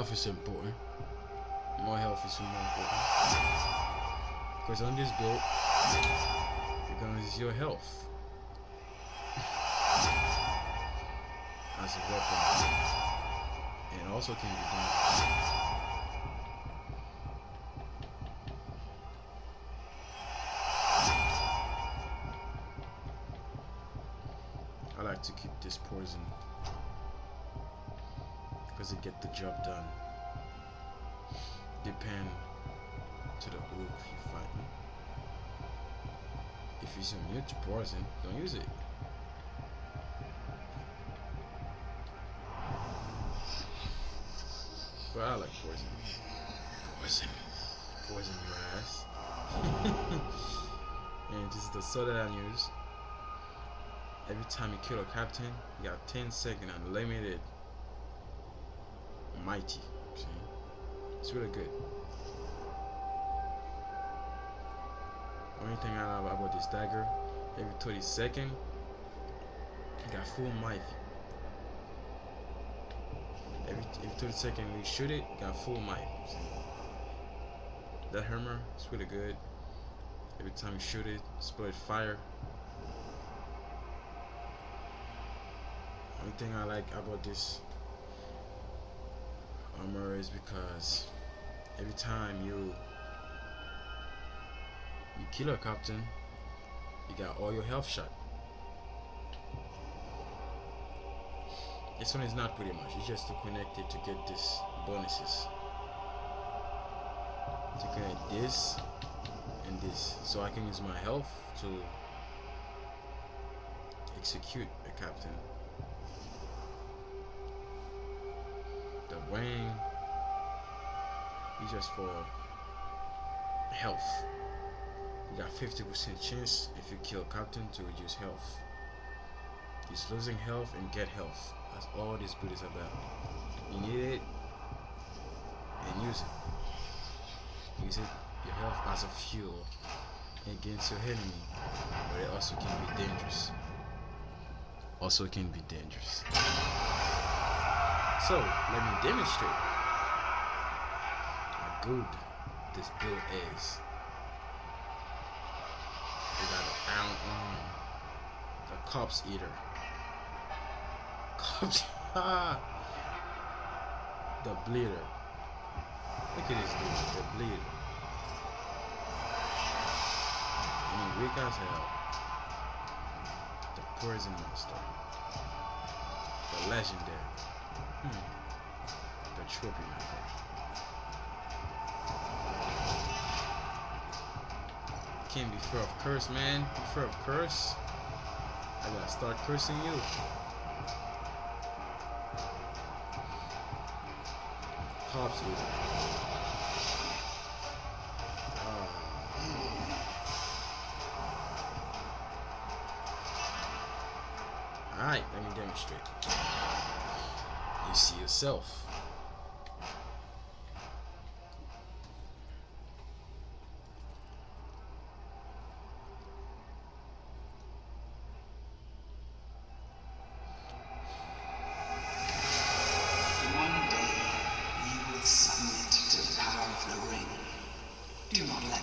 Health is important. More health is more important. Because on this build, you're gonna your health as a weapon. And also can be dangerous. I like to keep this poison because it get the job done. Depend to the group you fight. If see new to poison, don't use it. But I like poison. Poison. Poison your ass. and this is the sword that I use. Every time you kill a captain, you got 10 second unlimited mighty. See? It's really good. Only thing I love about this dagger, every 30 second, you got full might. Every, every 30 second you shoot it, got full might. That hammer is really good. Every time you shoot it, split fire. Only thing I like about this armor is because every time you you kill a captain, you got all your health shot. This one is not pretty much. It's just to connect it to get this bonuses. To connect this and this, so I can use my health to execute a captain. The wing is just for health. You got 50% chance if you kill captain to reduce health. It's losing health and get health. That's all this build is about. You need it and use it. Use it your health as a fuel against your enemy, but it also can be dangerous. Also it can be dangerous. So let me demonstrate how good this build is. We got iron mm, arm, the corpse eater. Corpse the bleeder. Look at this dude, the bleeder. I mean weak as hell. The poison monster. The legendary. Hmm. The trophy number. Can't be fear of curse, man. Be fear of curse. I gotta start cursing you. Hops ah. Alright, let me demonstrate itself. One day, you will submit to the power of the ring. Do not let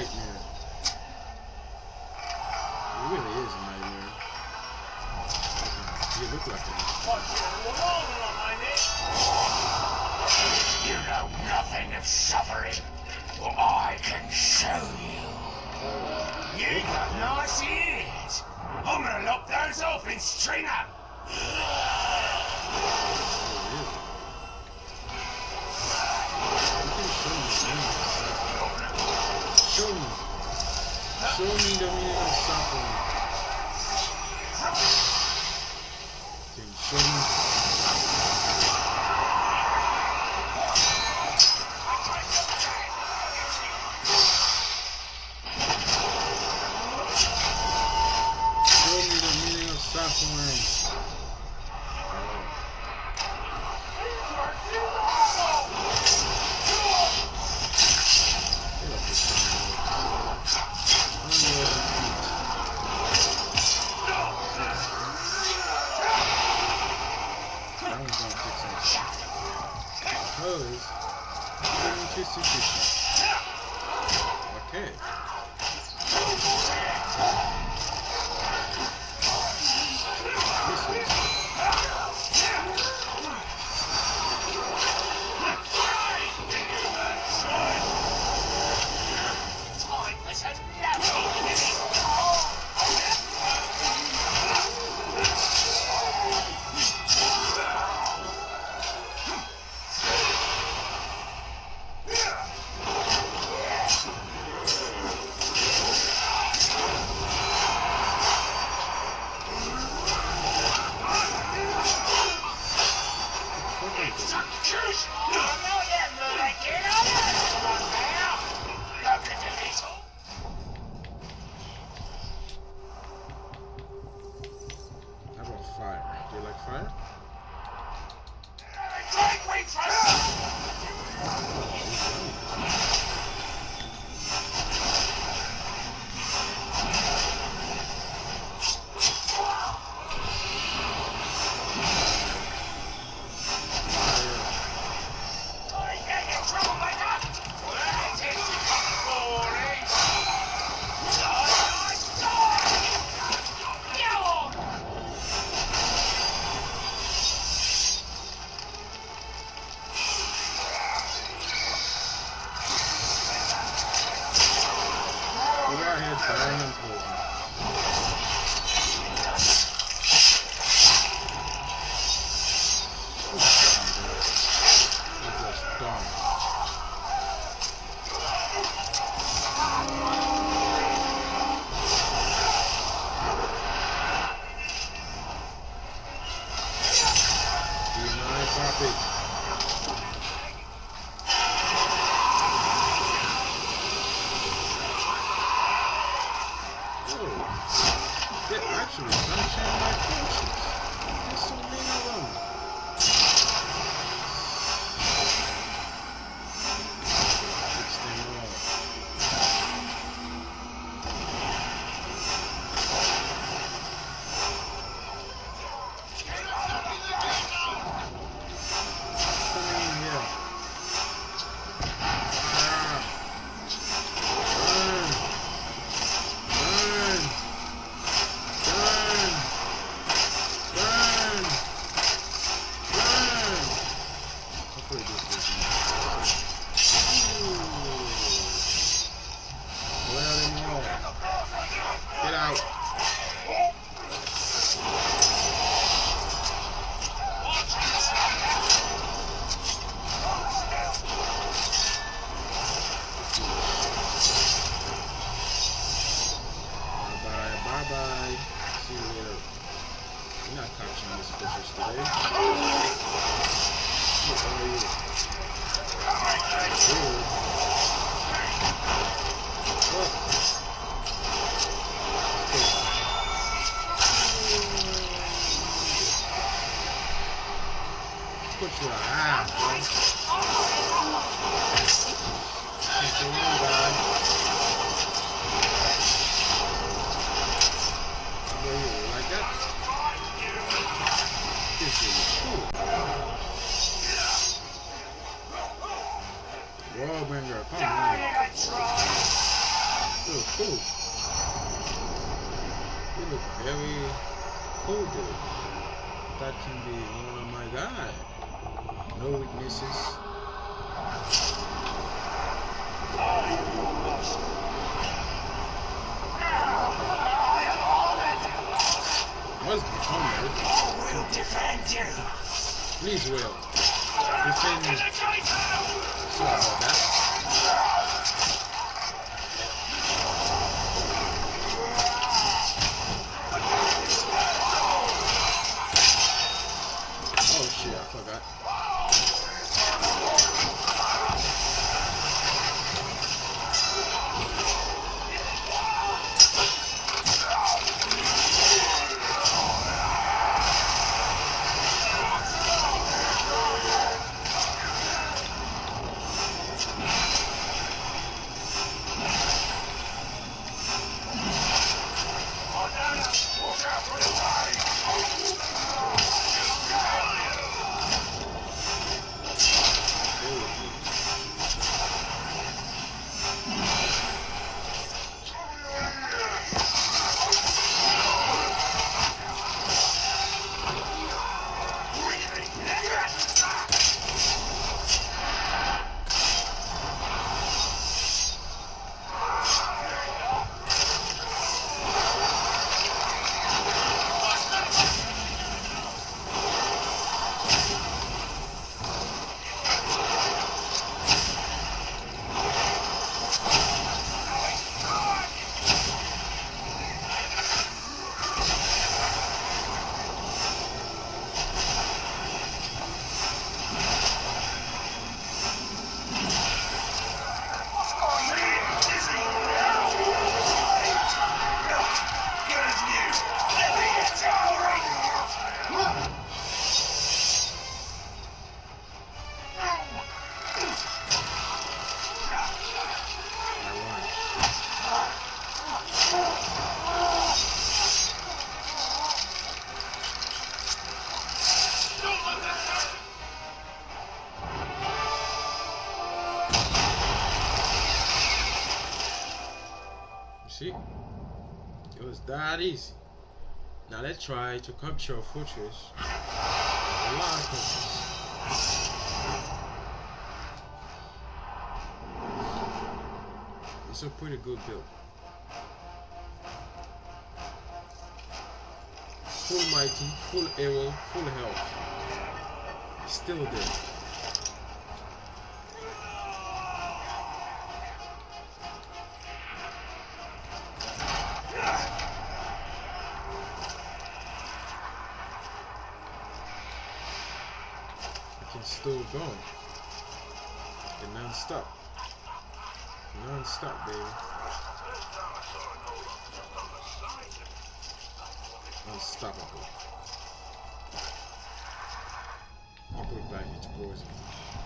nightmare. It really is a nightmare. You look like a nightmare. You know nothing of suffering. pose. Okay. Try to capture lot of. It's a pretty good build. Full mighty, full arrow, full health. Still there. Unstoppable. You put it back poison. Poison.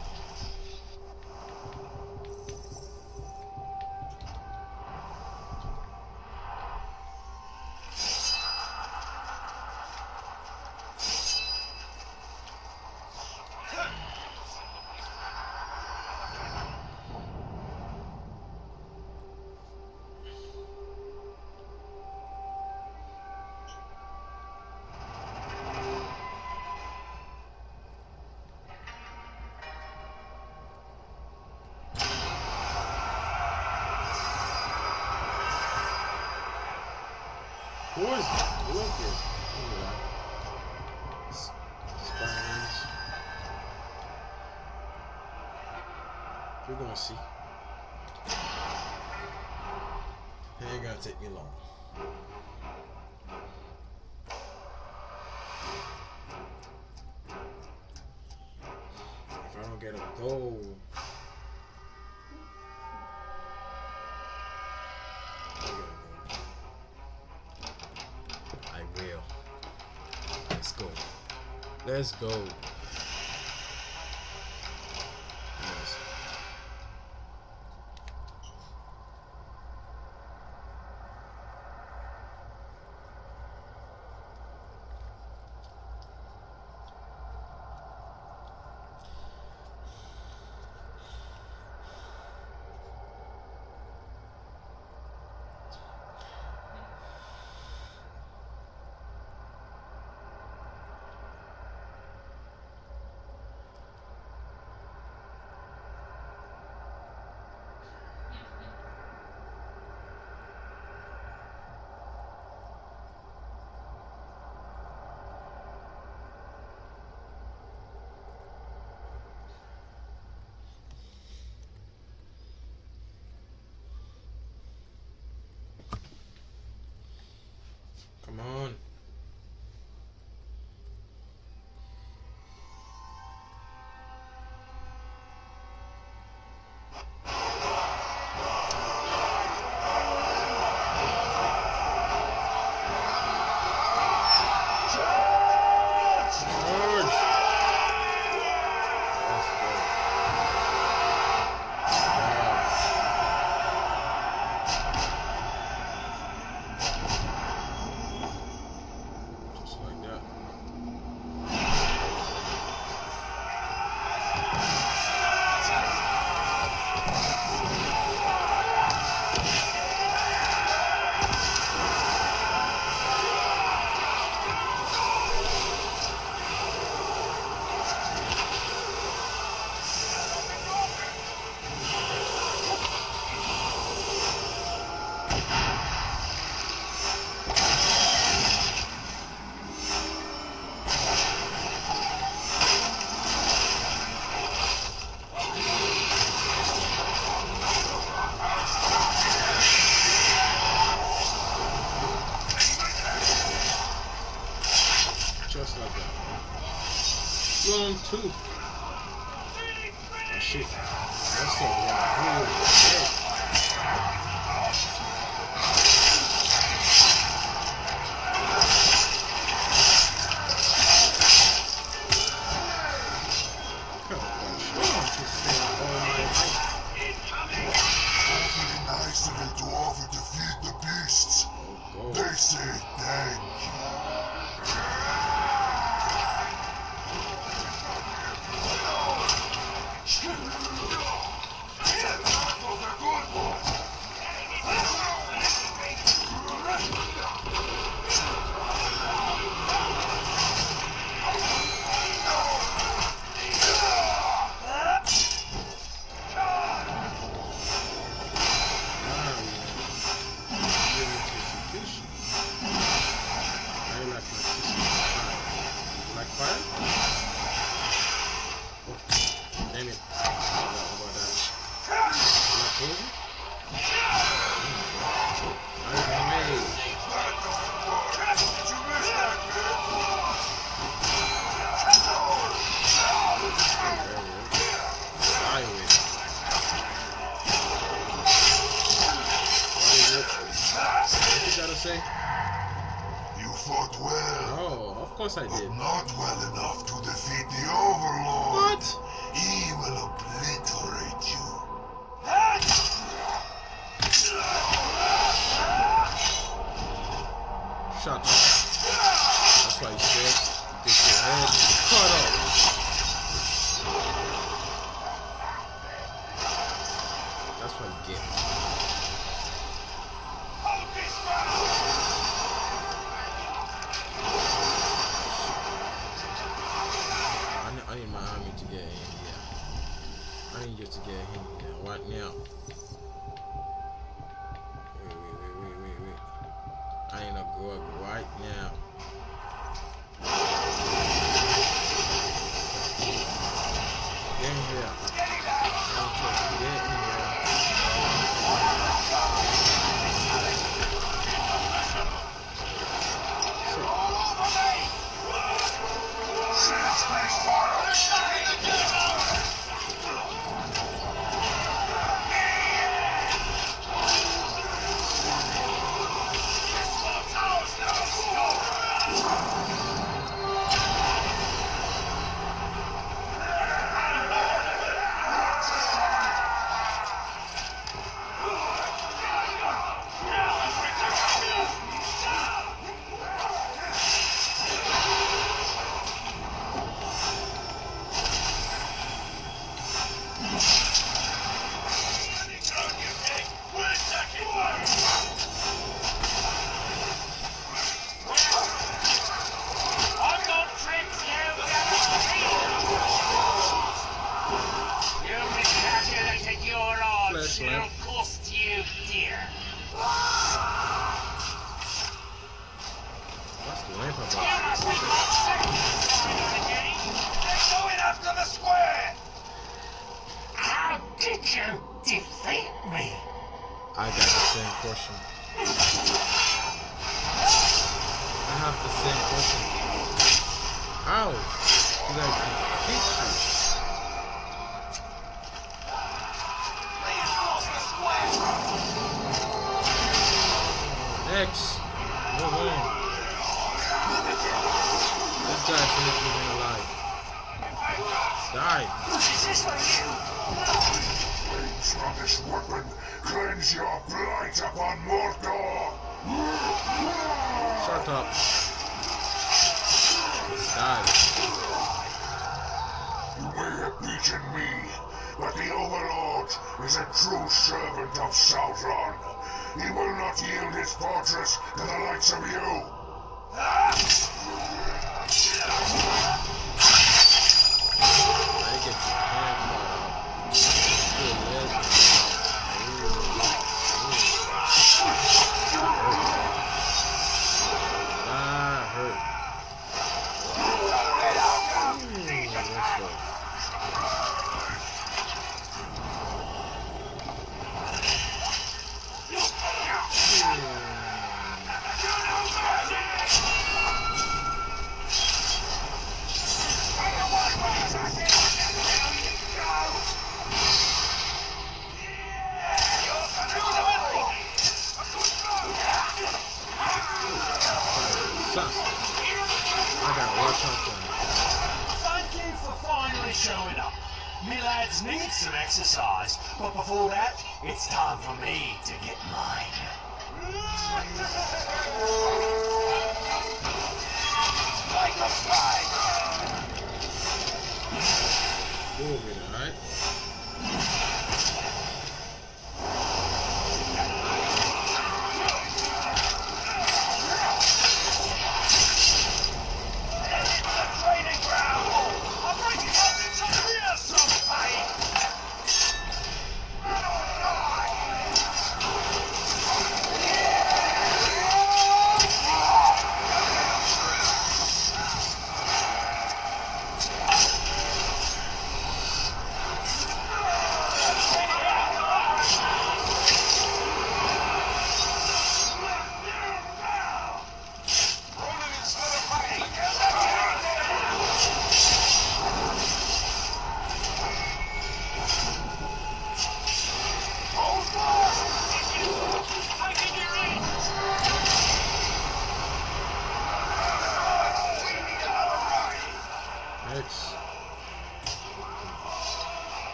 Take me long. If I don't get a goal. I will. Let's go. Let's go. That shit. That stuff. Like, força dele. I got the same question. I have the same question. How did I defeat you? Next, no way. This guy's not even alive. Die. This is for you. Strongest weapon Avenge your blight upon Mordor! Shut up. Die. You may have beaten me, but the Overlord is a true servant of Sauron. He will not yield his fortress to the likes of you.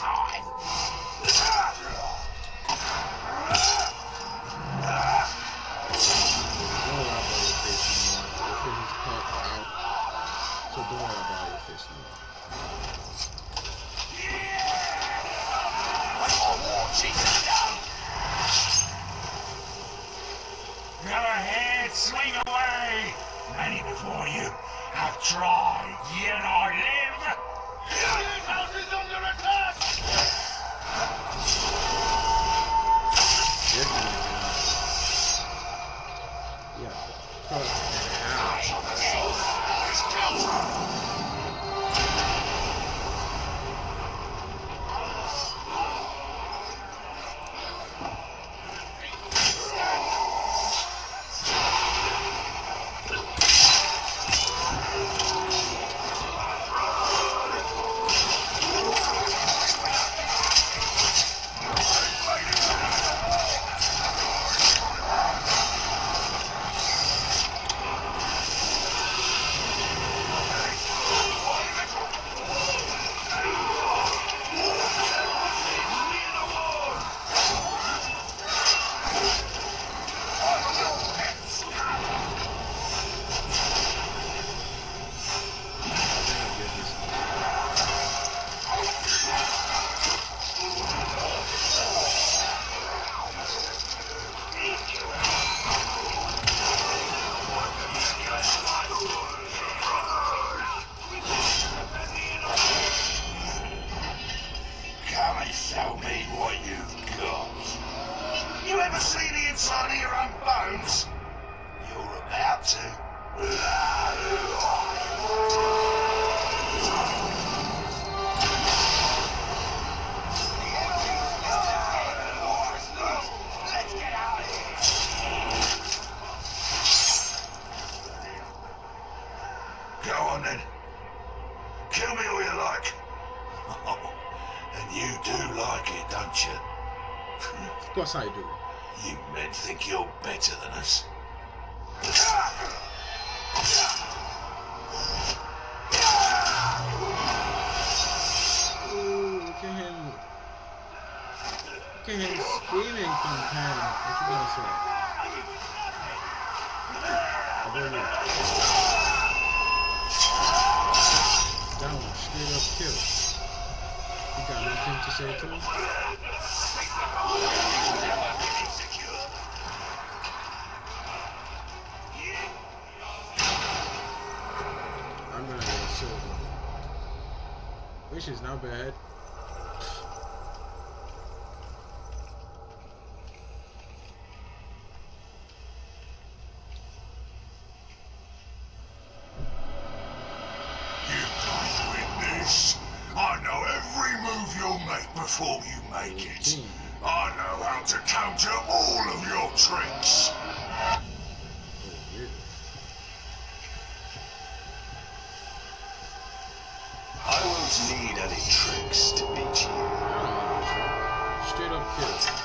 One You're better than us. Look at him. Look at him screaming from town. What you gonna say? I don't know. That straight up kill. You got nothing to say to him? which is not bad. too.